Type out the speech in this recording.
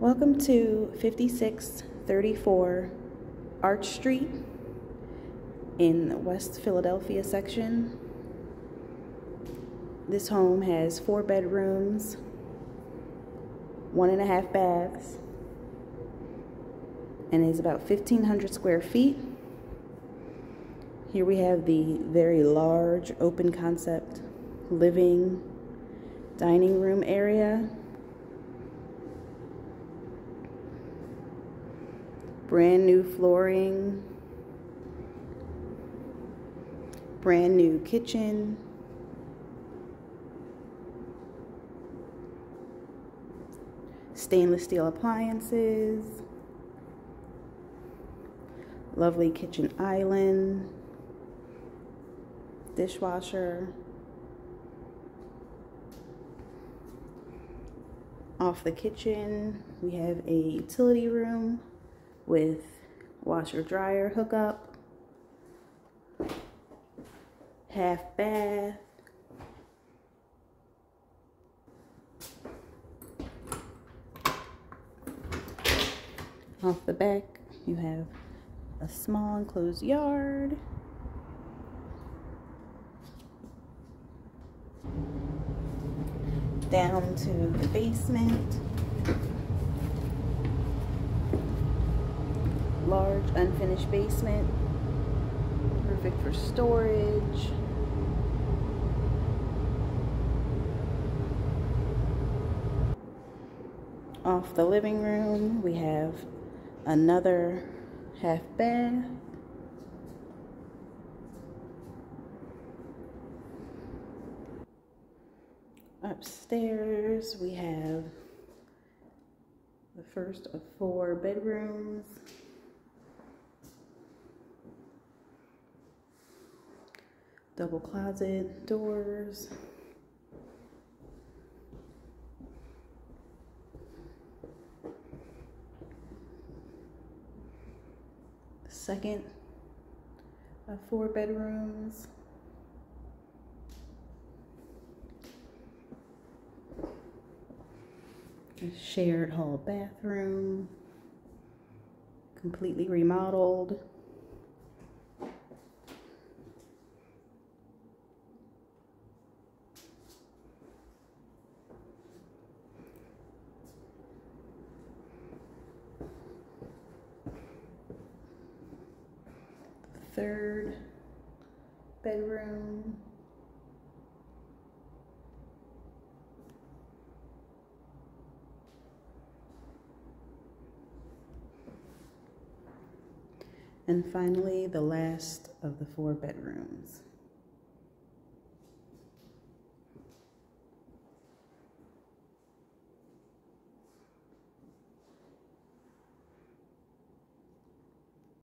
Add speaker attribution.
Speaker 1: Welcome to 5634 Arch Street in the West Philadelphia section. This home has four bedrooms, one and a half baths, and is about 1,500 square feet. Here we have the very large open concept living dining room area brand new flooring, brand new kitchen, stainless steel appliances, lovely kitchen island, dishwasher, off the kitchen we have a utility room with washer dryer hookup, half bath, off the back you have a small enclosed yard. Down to the basement large unfinished basement. Perfect for storage. Off the living room, we have another half bath. Upstairs, we have the first of four bedrooms. Double closet doors. Second of four bedrooms. A shared hall bathroom, completely remodeled. Third bedroom. And finally, the last of the four bedrooms.